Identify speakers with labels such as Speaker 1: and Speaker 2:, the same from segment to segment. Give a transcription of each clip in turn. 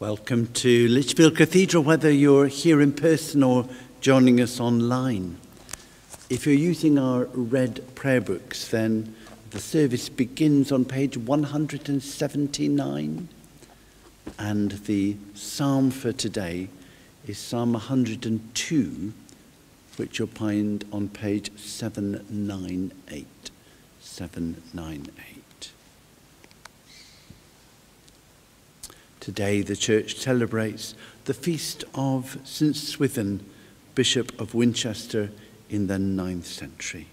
Speaker 1: Welcome to Lichfield Cathedral, whether you're here in person or joining us online. If you're using our red prayer books, then the service begins on page 179. And the psalm for today is Psalm 102, which you'll find on page 798. 798. Today, the church celebrates the feast of St. Swithin, Bishop of Winchester in the ninth century.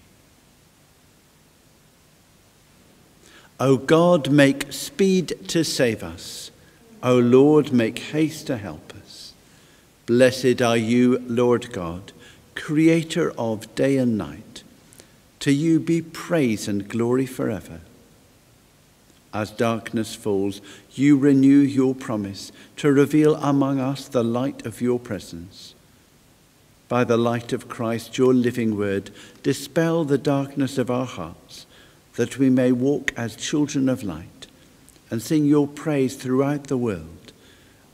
Speaker 1: O God, make speed to save us. O Lord, make haste to help us. Blessed are you, Lord God, creator of day and night. To you be praise and glory forever. As darkness falls, you renew your promise to reveal among us the light of your presence. By the light of Christ, your living word, dispel the darkness of our hearts, that we may walk as children of light and sing your praise throughout the world.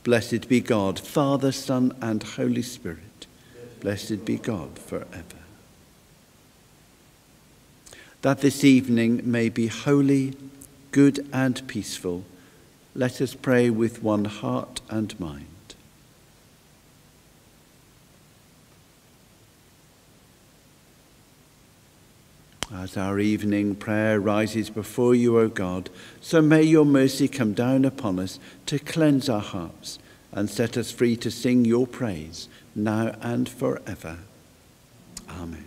Speaker 1: Blessed be God, Father, Son, and Holy Spirit. Blessed be God forever. That this evening may be holy good and peaceful, let us pray with one heart and mind. As our evening prayer rises before you, O God, so may your mercy come down upon us to cleanse our hearts and set us free to sing your praise now and forever. Amen.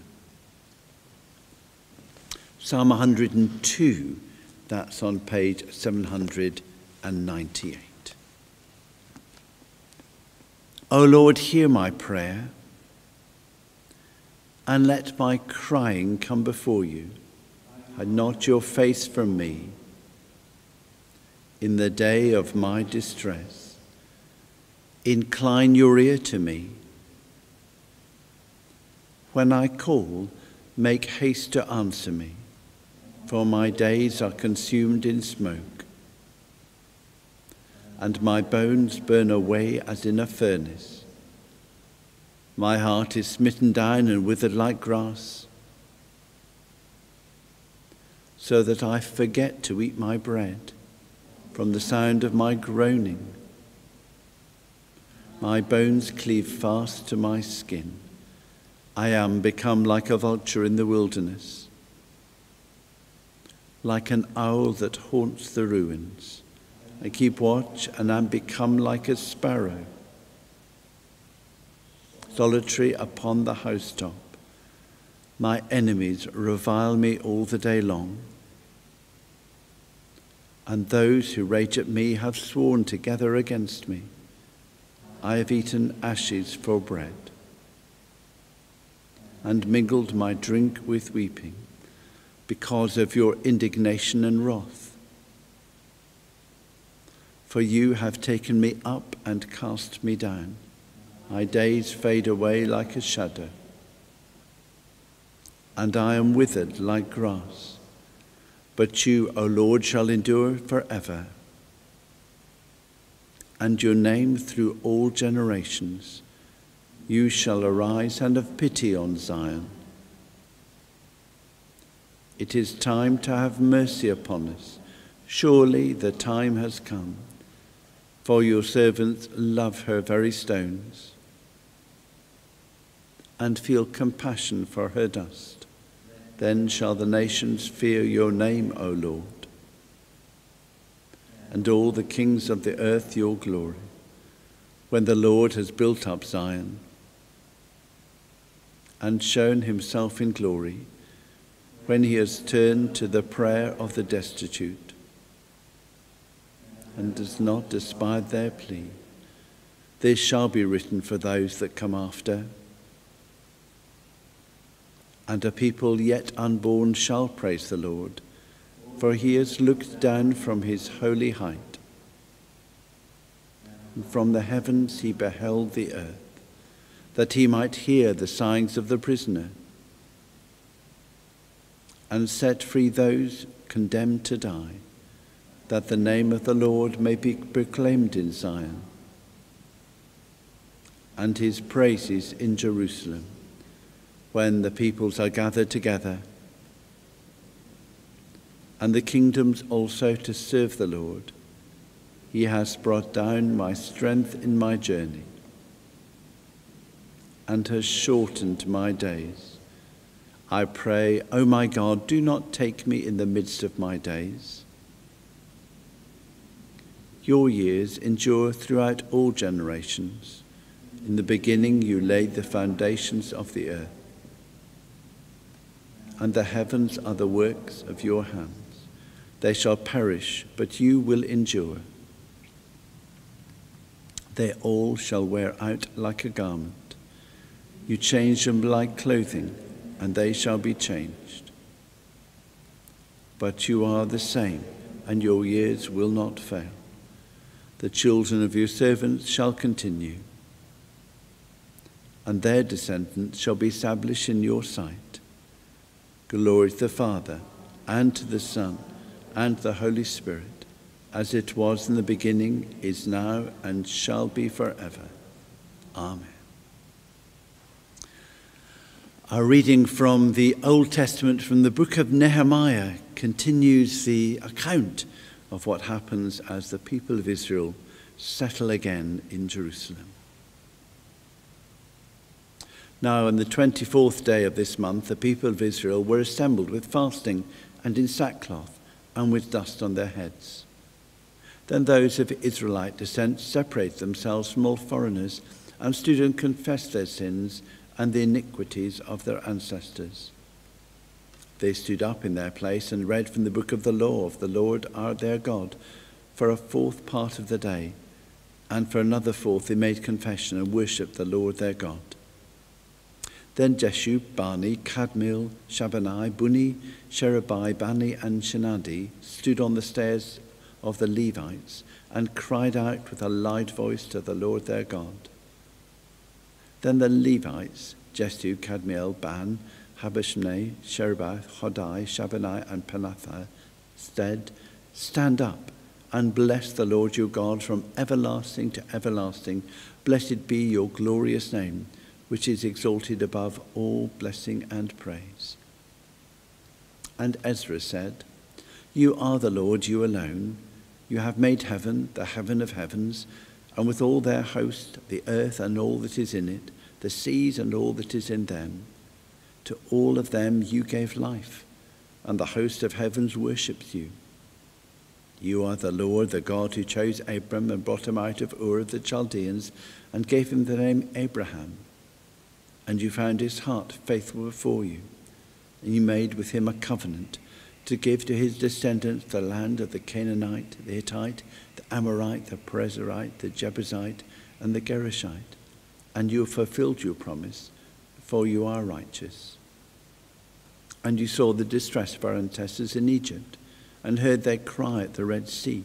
Speaker 1: Psalm 102 that's on page 798. O Lord, hear my prayer and let my crying come before you. Hide not your face from me in the day of my distress. Incline your ear to me. When I call, make haste to answer me for my days are consumed in smoke, and my bones burn away as in a furnace. My heart is smitten down and withered like grass, so that I forget to eat my bread from the sound of my groaning. My bones cleave fast to my skin. I am become like a vulture in the wilderness like an owl that haunts the ruins. I keep watch and am become like a sparrow, solitary upon the housetop. My enemies revile me all the day long, and those who rage at me have sworn together against me. I have eaten ashes for bread and mingled my drink with weeping because of your indignation and wrath. For you have taken me up and cast me down. My days fade away like a shadow, and I am withered like grass. But you, O Lord, shall endure forever, and your name through all generations. You shall arise and have pity on Zion it is time to have mercy upon us. Surely the time has come, for your servants love her very stones and feel compassion for her dust. Then shall the nations fear your name, O Lord, and all the kings of the earth your glory, when the Lord has built up Zion and shown himself in glory when he has turned to the prayer of the destitute and does not despise their plea. This shall be written for those that come after. And a people yet unborn shall praise the Lord, for he has looked down from his holy height. And from the heavens he beheld the earth, that he might hear the sighings of the prisoner and set free those condemned to die, that the name of the Lord may be proclaimed in Zion, and his praises in Jerusalem, when the peoples are gathered together, and the kingdoms also to serve the Lord. He has brought down my strength in my journey and has shortened my days. I pray, O oh my God, do not take me in the midst of my days. Your years endure throughout all generations. In the beginning, you laid the foundations of the earth, and the heavens are the works of your hands. They shall perish, but you will endure. They all shall wear out like a garment. You change them like clothing, and they shall be changed. But you are the same, and your years will not fail. The children of your servants shall continue, and their descendants shall be established in your sight. Glory to the Father, and to the Son, and the Holy Spirit, as it was in the beginning, is now, and shall be forever. Amen. Our reading from the Old Testament from the book of Nehemiah continues the account of what happens as the people of Israel settle again in Jerusalem. Now, on the 24th day of this month, the people of Israel were assembled with fasting and in sackcloth and with dust on their heads. Then those of Israelite descent separated themselves from all foreigners and stood and confessed their sins and the iniquities of their ancestors. They stood up in their place and read from the book of the law of the Lord our their God for a fourth part of the day, and for another fourth they made confession and worshipped the Lord their God. Then Jeshub, Bani, Kadmiel, Shebaniah, Bunni, Sherebiah, Bani, and Shenadi stood on the stairs of the Levites and cried out with a loud voice to the Lord their God. Then the Levites, Jesu, Kadmiel, Ban, Habashne, Sherebiah, Hodiah, Shebaniah, and Panathah, said, Stand up and bless the Lord your God from everlasting to everlasting. Blessed be your glorious name, which is exalted above all blessing and praise. And Ezra said, You are the Lord, you alone. You have made heaven, the heaven of heavens, and with all their host, the earth and all that is in it, the seas and all that is in them. To all of them you gave life, and the host of heavens worships you. You are the Lord, the God who chose Abram and brought him out of Ur of the Chaldeans and gave him the name Abraham. And you found his heart faithful before you, and you made with him a covenant to give to his descendants the land of the Canaanite, the Hittite, the Amorite, the Perizzite, the Jebusite, and the Girgashite. And you fulfilled your promise, for you are righteous. And you saw the distress of our ancestors in Egypt, and heard their cry at the Red Sea.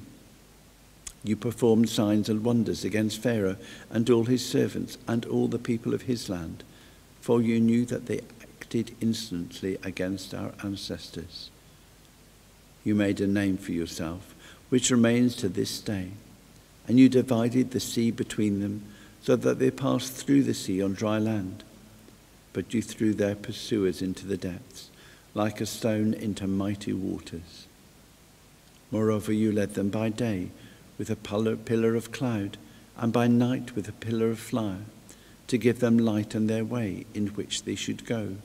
Speaker 1: You performed signs and wonders against Pharaoh and all his servants and all the people of his land, for you knew that they acted insolently against our ancestors you made a name for yourself, which remains to this day. And you divided the sea between them, so that they passed through the sea on dry land. But you threw their pursuers into the depths, like a stone into mighty waters. Moreover, you led them by day with a pillar of cloud, and by night with a pillar of fire, to give them light on their way in which they should go.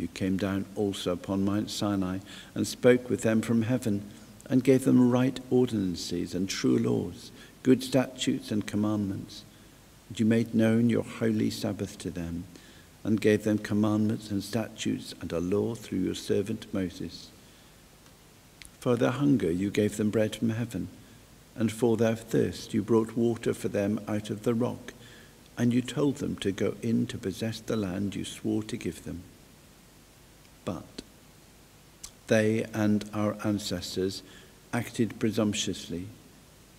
Speaker 1: You came down also upon Mount Sinai and spoke with them from heaven and gave them right ordinances and true laws, good statutes and commandments. And you made known your holy Sabbath to them and gave them commandments and statutes and a law through your servant Moses. For their hunger you gave them bread from heaven, and for their thirst you brought water for them out of the rock, and you told them to go in to possess the land you swore to give them. But they and our ancestors acted presumptuously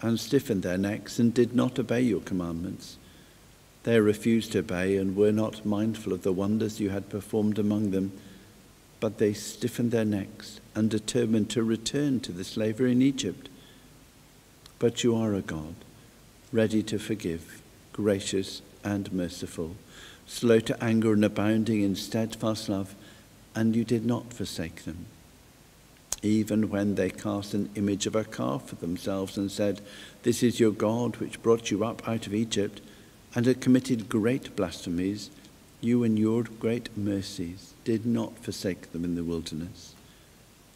Speaker 1: and stiffened their necks and did not obey your commandments. They refused to obey and were not mindful of the wonders you had performed among them, but they stiffened their necks and determined to return to the slavery in Egypt. But you are a God, ready to forgive, gracious and merciful, slow to anger and abounding in steadfast love, and you did not forsake them. Even when they cast an image of a calf for themselves and said, This is your God which brought you up out of Egypt, and had committed great blasphemies, you your great mercies did not forsake them in the wilderness.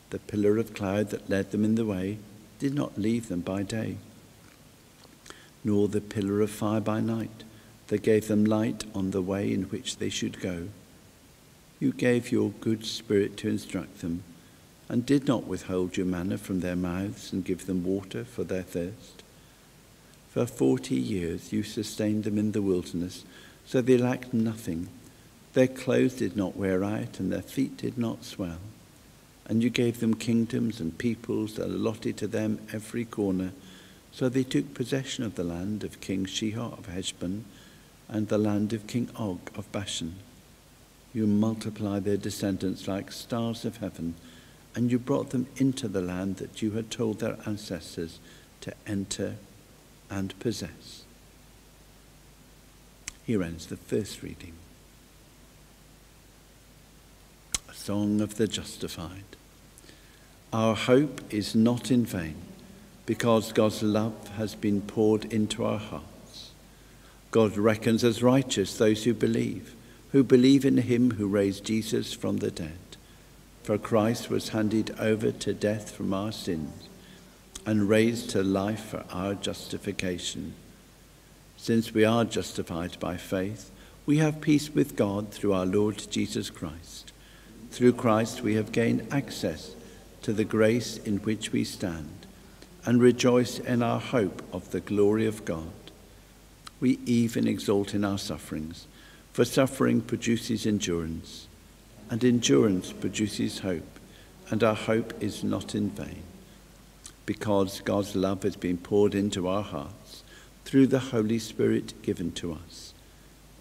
Speaker 1: The pillar of cloud that led them in the way did not leave them by day, nor the pillar of fire by night that gave them light on the way in which they should go. You gave your good spirit to instruct them, and did not withhold your manna from their mouths and give them water for their thirst. For forty years you sustained them in the wilderness, so they lacked nothing. Their clothes did not wear out, and their feet did not swell. And you gave them kingdoms and peoples allotted to them every corner. So they took possession of the land of King Sihon of Heshbon and the land of King Og of Bashan. You multiplied their descendants like stars of heaven, and you brought them into the land that you had told their ancestors to enter and possess. Here ends the first reading. A song of the justified. Our hope is not in vain because God's love has been poured into our hearts. God reckons as righteous those who believe, who believe in him who raised Jesus from the dead. For Christ was handed over to death from our sins and raised to life for our justification. Since we are justified by faith, we have peace with God through our Lord Jesus Christ. Through Christ we have gained access to the grace in which we stand and rejoice in our hope of the glory of God we even exult in our sufferings, for suffering produces endurance, and endurance produces hope, and our hope is not in vain, because God's love has been poured into our hearts through the Holy Spirit given to us.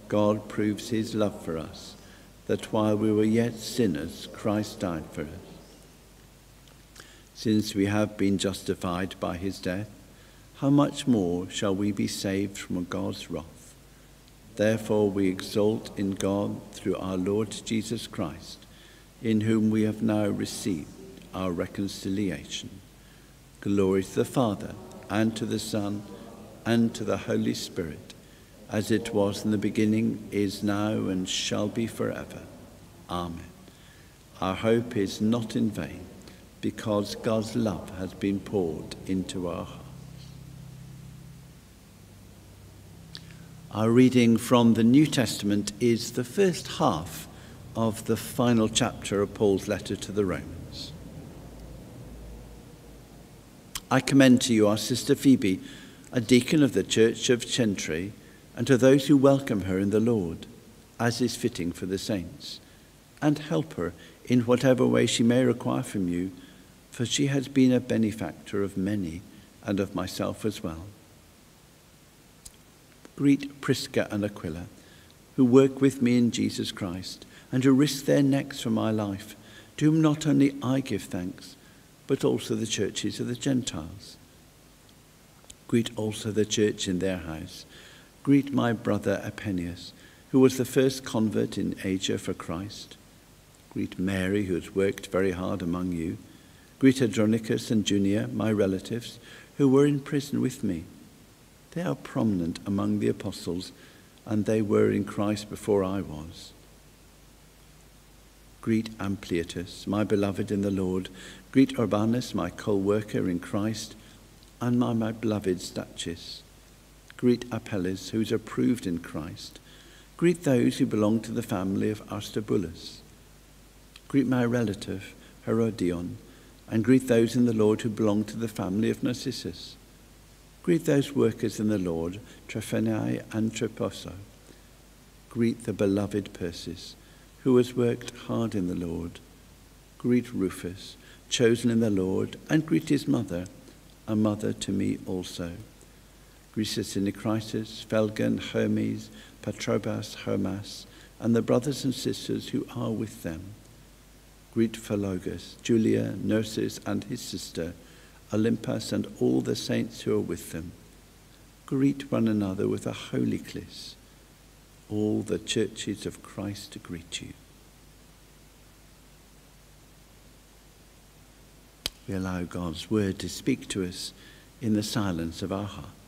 Speaker 1: God proves his love for us, that while we were yet sinners, Christ died for us. Since we have been justified by his death, how much more shall we be saved from God's wrath? Therefore we exult in God through our Lord Jesus Christ, in whom we have now received our reconciliation. Glory to the Father, and to the Son, and to the Holy Spirit, as it was in the beginning, is now, and shall be forever. Amen. Our hope is not in vain, because God's love has been poured into our hearts. Our reading from the New Testament is the first half of the final chapter of Paul's letter to the Romans. I commend to you our sister Phoebe, a deacon of the church of Cenchreae, and to those who welcome her in the Lord, as is fitting for the saints, and help her in whatever way she may require from you, for she has been a benefactor of many and of myself as well. Greet Prisca and Aquila, who work with me in Jesus Christ and who risk their necks for my life, to whom not only I give thanks, but also the churches of the Gentiles. Greet also the church in their house. Greet my brother Epaenetus, who was the first convert in Asia for Christ. Greet Mary, who has worked very hard among you. Greet Andronicus and Junia, my relatives, who were in prison with me. They are prominent among the apostles, and they were in Christ before I was. Greet Ampliatus, my beloved in the Lord. Greet Urbanus, my co worker in Christ, and my, my beloved Stachys. Greet Apelles, who is approved in Christ. Greet those who belong to the family of Aristobulus. Greet my relative, Herodion, and greet those in the Lord who belong to the family of Narcissus. Greet those workers in the Lord, Tryphena and Tryphosa. Greet the beloved Persis, who has worked hard in the Lord. Greet Rufus, chosen in the Lord, and greet his mother, a mother to me also. Greet Asyncritus, Phlegon, Hermes, Patrobas, Hermas, and the brothers and sisters who are with them. Greet Philologus, Julia, Nereus, and his sister, Olympas and all the saints who are with them. greet one another with a holy kiss. All the churches of Christ greet you. We allow God's word to speak to us in the silence of our hearts.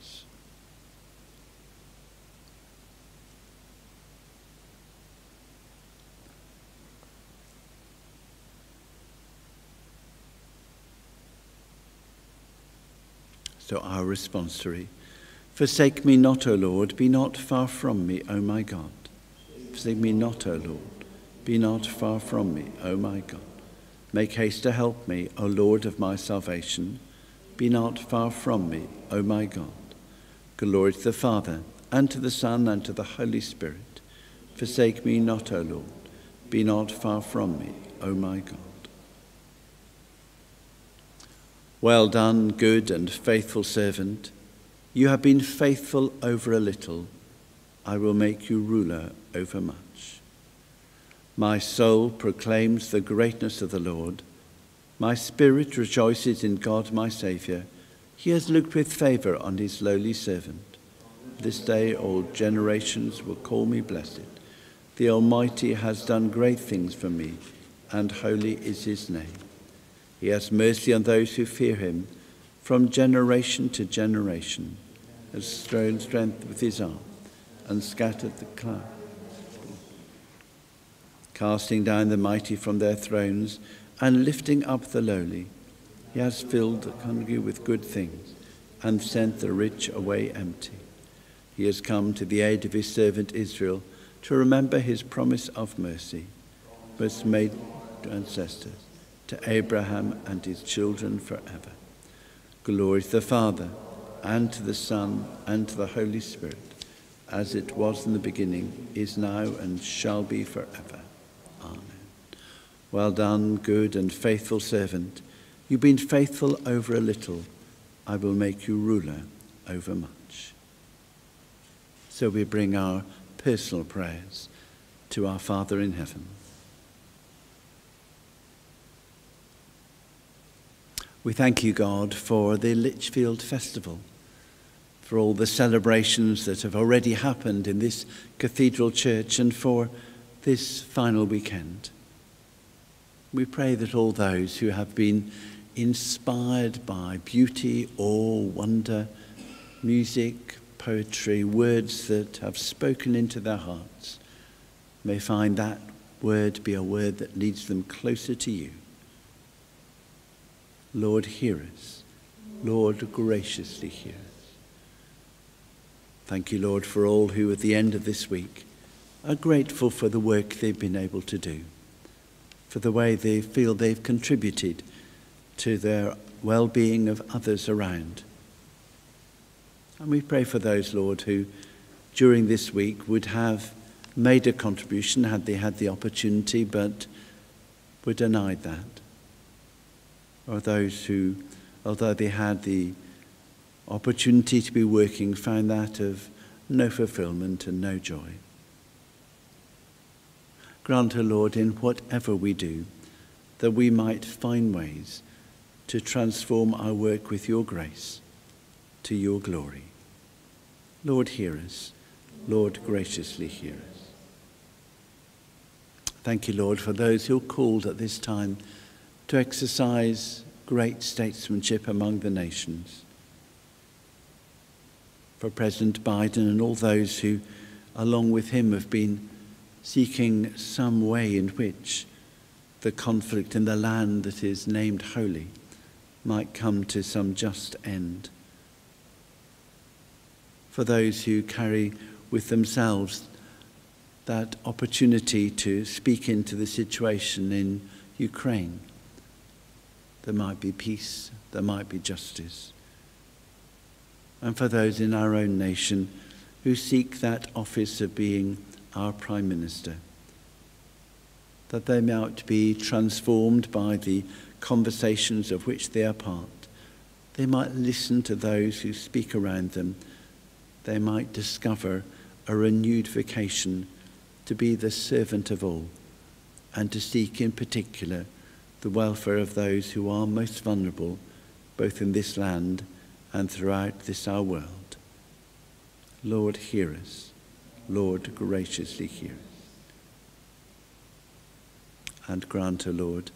Speaker 1: So our responsory. Forsake me not, O Lord, be not far from me, O my God. Forsake me not, O Lord, be not far from me, O my God. Make haste to help me, O Lord of my salvation. Be not far from me, O my God. Glory to the Father, and to the Son, and to the Holy Spirit. Forsake me not, O Lord, be not far from me, O my God. Well done, good and faithful servant. You have been faithful over a little. I will make you ruler over much. My soul proclaims the greatness of the Lord. My spirit rejoices in God my Saviour. He has looked with favour on his lowly servant. This day all generations will call me blessed. The Almighty has done great things for me, and holy is his name. He has mercy on those who fear him from generation to generation, has thrown strength with his arm and scattered the clouds. Casting down the mighty from their thrones and lifting up the lowly, he has filled the hungry with good things and sent the rich away empty. He has come to the aid of his servant Israel to remember his promise of mercy, was made to ancestors to Abraham and his children forever. Glory to the Father, and to the Son, and to the Holy Spirit, as it was in the beginning, is now, and shall be forever. Amen. Well done, good and faithful servant. You've been faithful over a little. I will make you ruler over much. So we bring our personal prayers to our Father in heaven. We thank you, God, for the Lichfield Festival, for all the celebrations that have already happened in this cathedral church, and for this final weekend. We pray that all those who have been inspired by beauty, awe, wonder, music, poetry, words that have spoken into their hearts, may find that word be a word that leads them closer to you. Lord, hear us. Lord, graciously hear us. Thank you, Lord, for all who at the end of this week are grateful for the work they've been able to do, for the way they feel they've contributed to their well being of others around. And we pray for those, Lord, who during this week would have made a contribution had they had the opportunity, but were denied that or those who, although they had the opportunity to be working, found that of no fulfillment and no joy. Grant, O Lord, in whatever we do, that we might find ways to transform our work with your grace to your glory. Lord, hear us. Lord, graciously hear us. Thank you, Lord, for those who are called at this time to exercise great statesmanship among the nations. For President Biden and all those who, along with him, have been seeking some way in which the conflict in the land that is named holy might come to some just end. For those who carry with themselves that opportunity to speak into the situation in Ukraine there might be peace, there might be justice. And for those in our own nation who seek that office of being our Prime Minister, that they might be transformed by the conversations of which they are part. They might listen to those who speak around them. They might discover a renewed vocation to be the servant of all and to seek in particular the welfare of those who are most vulnerable, both in this land and throughout this our world. Lord, hear us. Lord, graciously hear us. And grant, O Lord,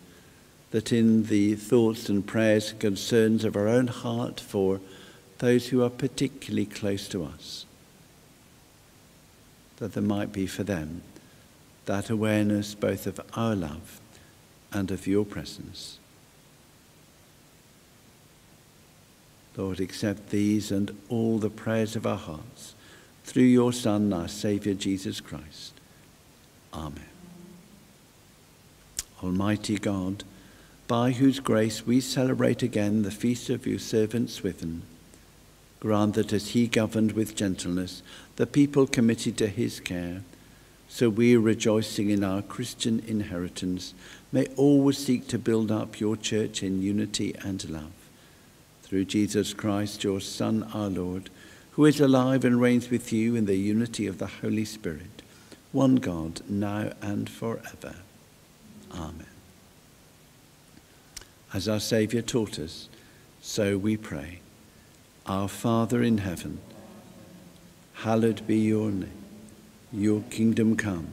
Speaker 1: that in the thoughts and prayers and concerns of our own heart for those who are particularly close to us, that there might be for them that awareness both of our love and of your presence. Lord, accept these and all the prayers of our hearts through your Son, our Saviour, Jesus Christ. Amen. Almighty God, by whose grace we celebrate again the feast of your servant Swithin, grant that as he governed with gentleness the people committed to his care, so we, rejoicing in our Christian inheritance, may always seek to build up your church in unity and love. Through Jesus Christ, your Son, our Lord, who is alive and reigns with you in the unity of the Holy Spirit, one God, now and forever. Amen. As our Saviour taught us, so we pray. Our Father in heaven, hallowed be your name. Your kingdom come,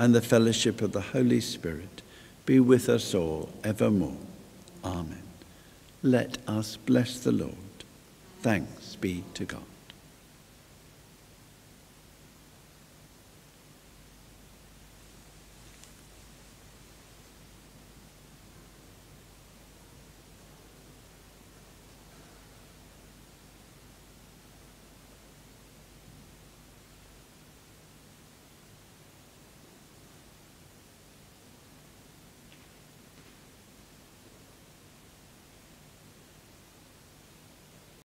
Speaker 1: and the fellowship of the Holy Spirit be with us all evermore. Amen. Let us bless the Lord. Thanks be to God.